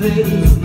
baby